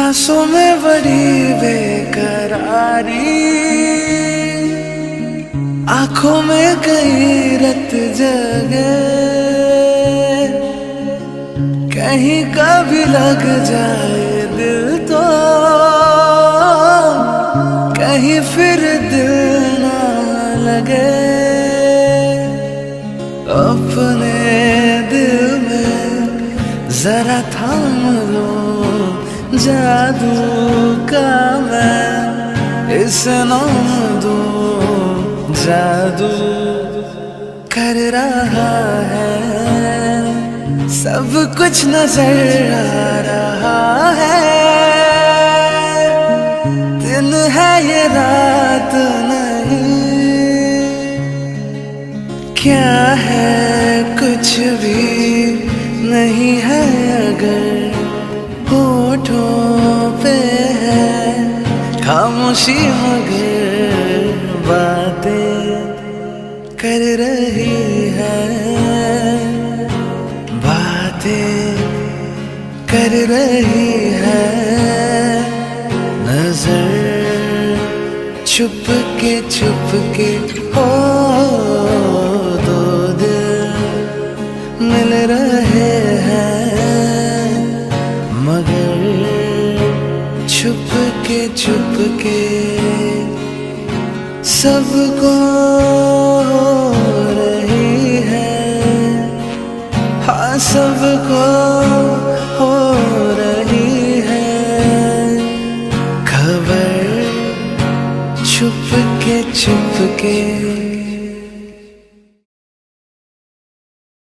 सांसों में बड़ी बेकरारी। आँखों में कई रत जगे। कहीं कभी लग जाए दिल तो। कहीं फिर दिल ना लगे। अपने दिल में जरा थाम लो। जादू का मैं इस नाम दो जादू कर रहा है। सब कुछ नज़र आ रहा है। दिन है ये रात नहीं। क्या है? खामोशी मगर बातें कर रही है। बातें कर रही है। नज़र छुप के छुप के हो छुप के सबको रही है। हाँ सबको हो रही है। खबर छुप के छुप के